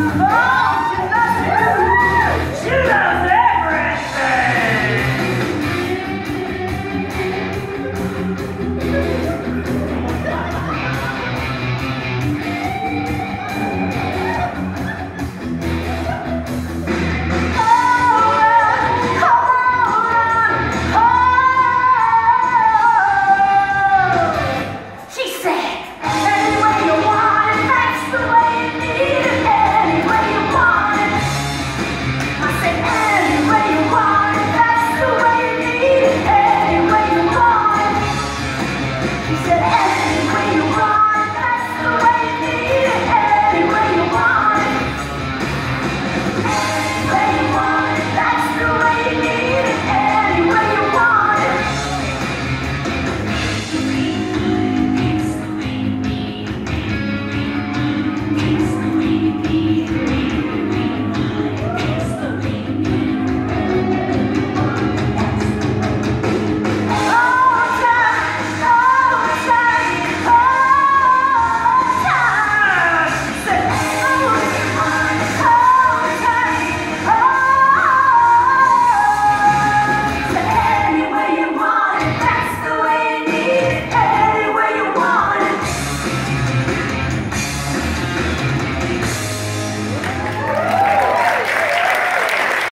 Não!